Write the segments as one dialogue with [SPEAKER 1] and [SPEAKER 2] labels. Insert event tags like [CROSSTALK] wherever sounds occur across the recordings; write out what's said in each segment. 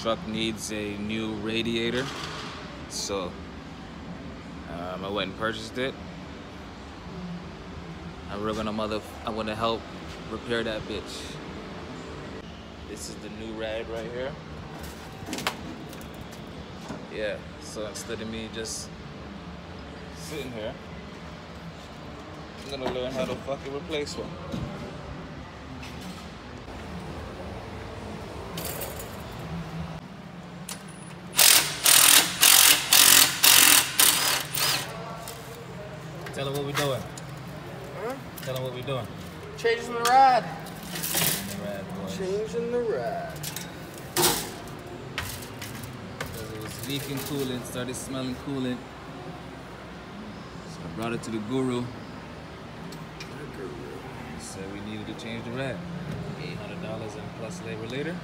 [SPEAKER 1] truck needs a new radiator. So um, I went and purchased it. And we're gonna mother, I'm gonna help repair that bitch. This is the new ride right here. Yeah, so instead of me just sitting here, I'm gonna learn how to fucking replace one. Tell her what we doing.
[SPEAKER 2] Huh?
[SPEAKER 1] Tell her what we doing.
[SPEAKER 2] Changing the ride.
[SPEAKER 1] The ride, boys.
[SPEAKER 2] Changing the ride.
[SPEAKER 1] Because it was leaking coolant, started smelling coolant. So I brought it to the guru. Said we needed to change the rad. $800 and plus labor later,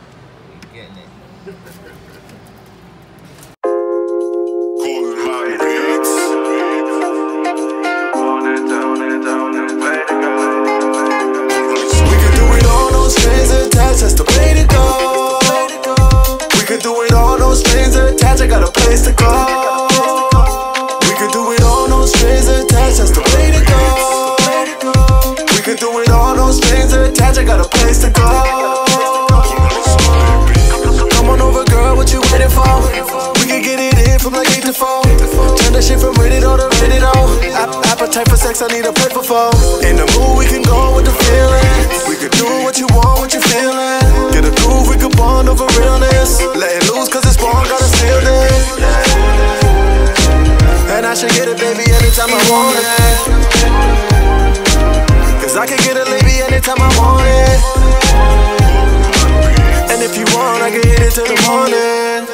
[SPEAKER 1] we getting it. [LAUGHS]
[SPEAKER 3] place to go. We can do it all, no strings attached, that's the way to go. We can do it all, no strings attached, I got a place to go. Come on over, girl, what you waiting for? We can get it in from like 8 to 4. Turn that shit from rated on to rated on. Appetite for sex, I need a plate for four. In the want it. Cause I can get it, lady anytime I want it. And if you want, I can hit it till the morning.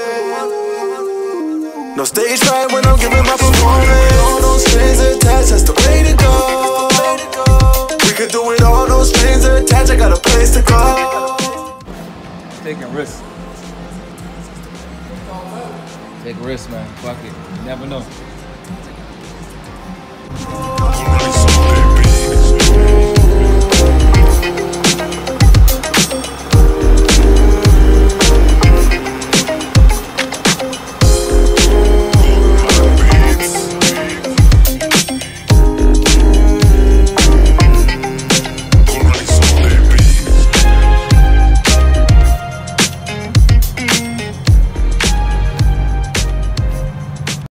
[SPEAKER 3] No stage fright when I'm giving my performance. All those strings attached, that's the way to go. We could do it all, no strings attached. I got a place to go.
[SPEAKER 1] Taking risks. Take risks, man. Fuck it. You never know. Oh.